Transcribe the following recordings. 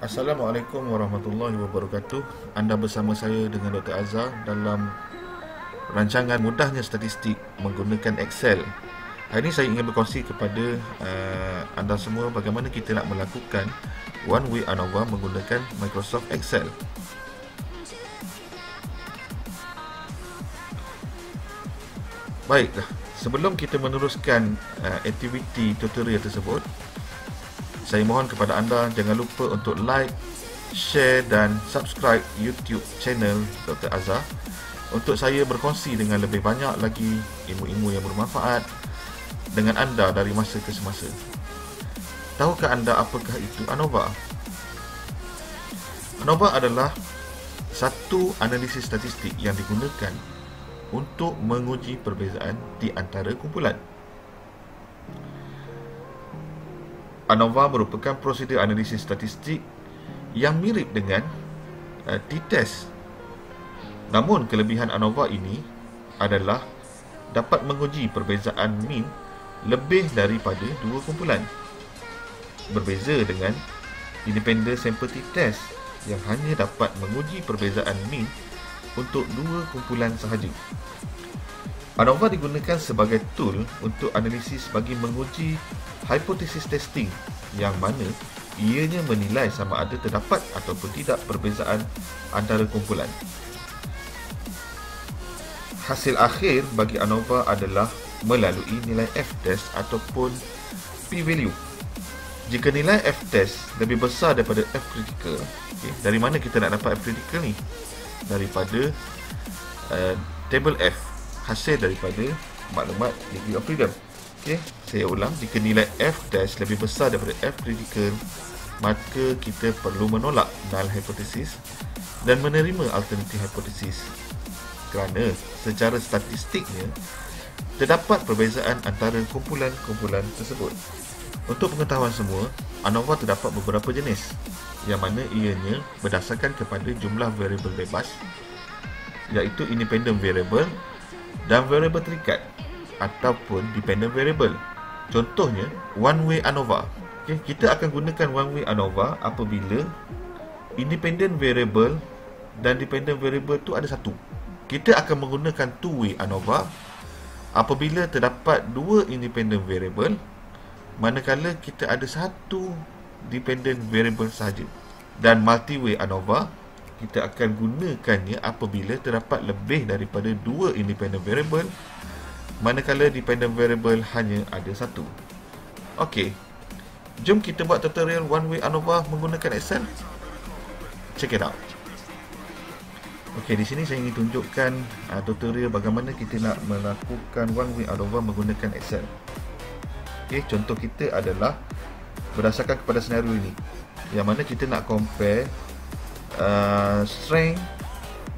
Assalamualaikum warahmatullahi wabarakatuh. Anda bersama saya dengan Dr. Azhar dalam rancangan mudahnya statistik menggunakan Excel. Hari ini saya ingin berkongsi kepada uh, anda semua bagaimana kita nak melakukan one way ANOVA menggunakan Microsoft Excel. Baiklah, sebelum kita meneruskan uh, aktiviti tutorial tersebut, saya mohon kepada anda jangan lupa untuk like, share dan subscribe YouTube channel Dr. Azhar untuk saya berkongsi dengan lebih banyak lagi ilmu-ilmu yang bermanfaat dengan anda dari masa ke semasa. Tahukah anda apakah itu ANOVA? ANOVA adalah satu analisis statistik yang digunakan untuk menguji perbezaan di antara kumpulan. ANOVA merupakan prosedur analisis statistik yang mirip dengan uh, t-test. Namun kelebihan ANOVA ini adalah dapat menguji perbezaan mean lebih daripada dua kumpulan. Berbeza dengan independent sample t-test yang hanya dapat menguji perbezaan mean untuk dua kumpulan sahaja. ANOVA digunakan sebagai tool untuk analisis bagi menguji hipotesis testing yang mana ianya menilai sama ada terdapat ataupun tidak perbezaan antara kumpulan. Hasil akhir bagi ANOVA adalah melalui nilai F-test ataupun p-value. Jika nilai F-test lebih besar daripada F-critical, okay, dari mana kita nak dapat F-critical ni? daripada uh, table F hasil daripada maklumat degree of freedom. Okey, saya ulang. Jika nilai F dash lebih besar daripada F critical maka kita perlu menolak null hypothesis dan menerima alternative hypothesis. Kerana secara statistiknya terdapat perbezaan antara kumpulan-kumpulan tersebut. Untuk pengetahuan semua, ANOVA terdapat beberapa jenis yang mana ianya berdasarkan kepada jumlah variable bebas iaitu independent variable dan variable terikat ataupun dependent variable. Contohnya, one way ANOVA. Okay, kita akan gunakan one way ANOVA apabila independent variable dan dependent variable tu ada satu. Kita akan menggunakan two way ANOVA apabila terdapat dua independent variable manakala kita ada satu dependent variable sahaja dan multi-way ANOVA kita akan gunakannya apabila terdapat lebih daripada dua independent variable manakala dependent variable hanya ada satu. Okey, jom kita buat tutorial one way ANOVA menggunakan Excel. Check it out. Okey, di sini saya ingin tunjukkan uh, tutorial bagaimana kita nak melakukan one way ANOVA menggunakan Excel. Okay, contoh kita adalah berdasarkan kepada senario ini yang mana kita nak compare uh, strength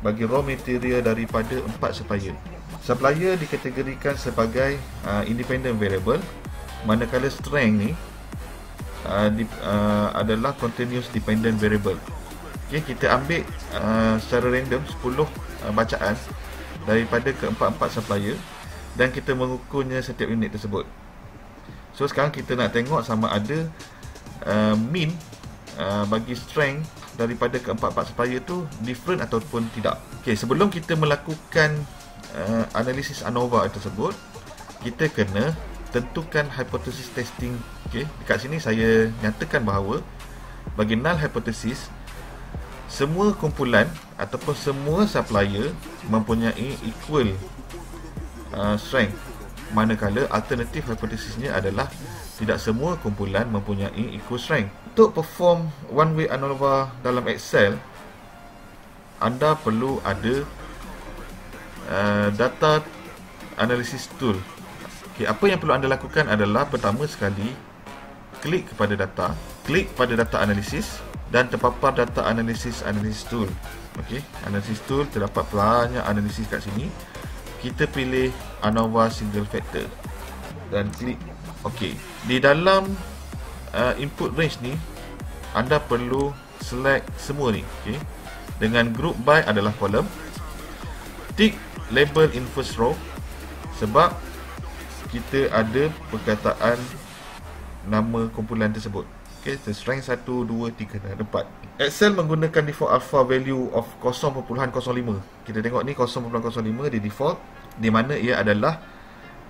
bagi raw material daripada empat supplier supplier dikategorikan sebagai uh, independent variable. Manakala strength ni uh, di, uh, adalah continuous dependent variable. Okay, kita ambil uh, secara random 10 uh, bacaan daripada keempat-empat supplier dan kita mengukurnya setiap unit tersebut. So sekarang kita nak tengok sama ada uh, mean uh, bagi strength daripada keempat-empat supplier tu different ataupun tidak. Okay, sebelum kita melakukan uh, analisis ANOVA tersebut, kita kena tentukan hypothesis testing. Okay, dekat sini saya nyatakan bahawa bagi null hypothesis, semua kumpulan ataupun semua supplier mempunyai equal uh, strength manakala alternatif hipotesisnya adalah tidak semua kumpulan mempunyai equal strength. Untuk perform one way ANOVA dalam Excel, anda perlu ada uh, data analysis tool. Okay, apa yang perlu anda lakukan adalah pertama sekali klik kepada data, klik pada data analisis dan terpapar data analisis analisis tool. Okey, analisis tool terdapat banyak analisis kat sini kita pilih ANOVA single factor dan klik OK di dalam uh, input range ni anda perlu select semua ni okay. dengan group by adalah column tick label in first row sebab kita ada perkataan nama kumpulan tersebut. Okay, so strength 1, 2, 3 dan 4 Excel menggunakan default alpha value of 0.05 Kita tengok ni 0.05 di default Di mana ia adalah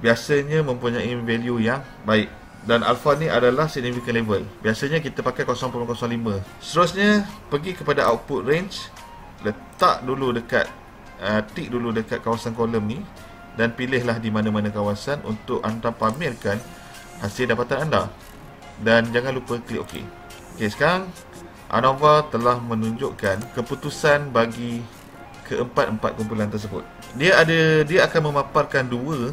Biasanya mempunyai value yang baik. Dan alpha ni adalah significant level Biasanya kita pakai 0.05 Seterusnya, pergi kepada output range Letak dulu dekat uh, Tick dulu dekat kawasan kolom ni Dan pilihlah di mana-mana kawasan Untuk anda pamerkan hasil dapatan anda dan jangan lupa klik OK. Okey, sekarang ANOVA telah menunjukkan keputusan bagi keempat-empat kumpulan tersebut. Dia ada dia akan memaparkan dua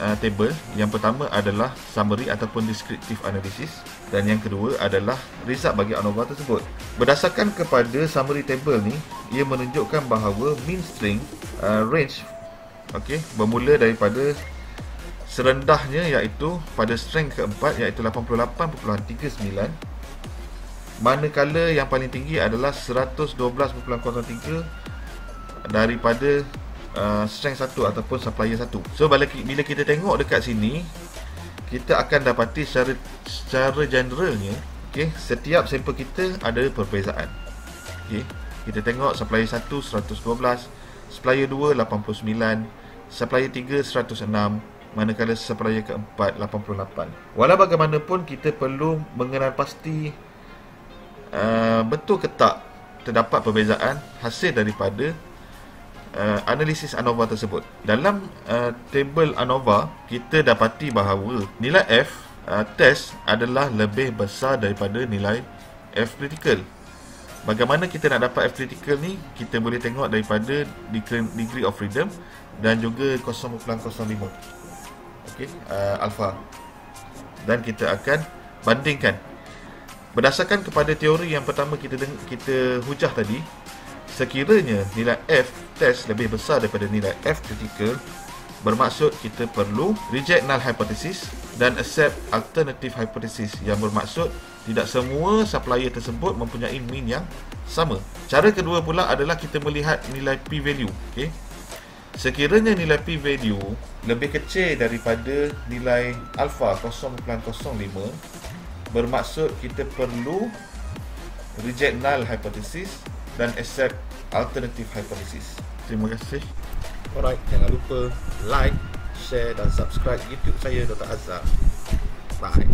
uh, table. Yang pertama adalah summary ataupun descriptive analysis dan yang kedua adalah result bagi ANOVA tersebut. Berdasarkan kepada summary table ni, ia menunjukkan bahawa mean string uh, range okey bermula daripada serendahnya iaitu pada strength keempat iaitu 88.39 manakala yang paling tinggi adalah 112.03 daripada uh, strength 1 ataupun supplier 1 so bila, bila kita tengok dekat sini kita akan dapati secara secara generalnya okay, setiap sampel kita ada perbezaan okay. kita tengok supplier 1 112 supplier 2 89 supplier 3 106 manakala supplier keempat 88 walau bagaimanapun kita perlu mengenal pasti uh, betul ke tak terdapat perbezaan hasil daripada uh, analisis ANOVA tersebut. Dalam uh, table ANOVA kita dapati bahawa nilai F uh, test adalah lebih besar daripada nilai F critical. Bagaimana kita nak dapat F critical ni? Kita boleh tengok daripada degree of freedom dan juga 0.05 okay, uh, alpha. Dan kita akan bandingkan. Berdasarkan kepada teori yang pertama kita kita hujah tadi sekiranya nilai F test lebih besar daripada nilai F critical bermaksud kita perlu reject null hypothesis dan accept alternative hypothesis yang bermaksud tidak semua supplier tersebut mempunyai mean yang sama. Cara kedua pula adalah kita melihat nilai p value, okey. Sekiranya nilai P value lebih kecil daripada nilai alpha 0.05 bermaksud kita perlu reject null hypothesis dan accept alternative hypothesis. Terima kasih. Alright, jangan lupa like, share dan subscribe YouTube saya Dr. Azhar. Bye.